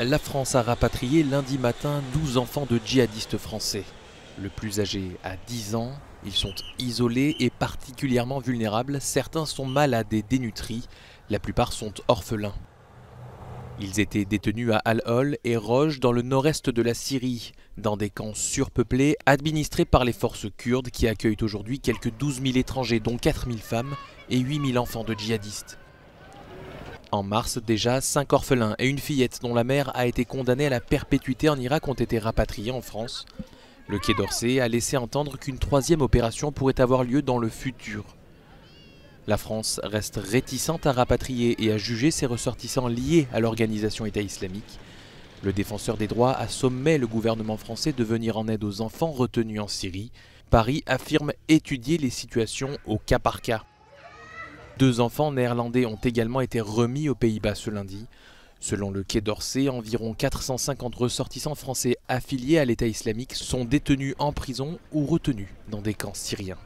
La France a rapatrié lundi matin 12 enfants de djihadistes français. Le plus âgé a 10 ans, ils sont isolés et particulièrement vulnérables, certains sont malades et dénutris, la plupart sont orphelins. Ils étaient détenus à Al-Hol et Roj dans le nord-est de la Syrie, dans des camps surpeuplés administrés par les forces kurdes qui accueillent aujourd'hui quelques 12 000 étrangers dont 4 000 femmes et 8 000 enfants de djihadistes. En mars, déjà, cinq orphelins et une fillette dont la mère a été condamnée à la perpétuité en Irak ont été rapatriés en France. Le Quai d'Orsay a laissé entendre qu'une troisième opération pourrait avoir lieu dans le futur. La France reste réticente à rapatrier et à juger ses ressortissants liés à l'organisation État islamique. Le défenseur des droits a sommé le gouvernement français de venir en aide aux enfants retenus en Syrie. Paris affirme étudier les situations au cas par cas. Deux enfants néerlandais ont également été remis aux Pays-Bas ce lundi. Selon le Quai d'Orsay, environ 450 ressortissants français affiliés à l'État islamique sont détenus en prison ou retenus dans des camps syriens.